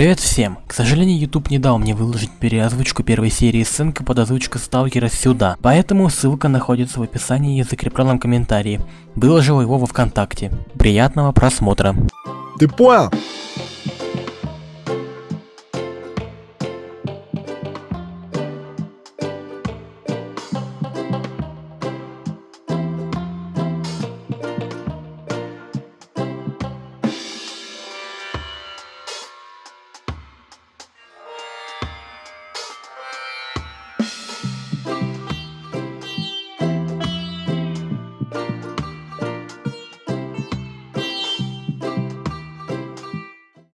Привет всем! К сожалению, YouTube не дал мне выложить переозвучку первой серии сценка под озвучку Сталкера сюда, поэтому ссылка находится в описании и закрепленном комментарии. Выложил его во Вконтакте. Приятного просмотра! Ты понял?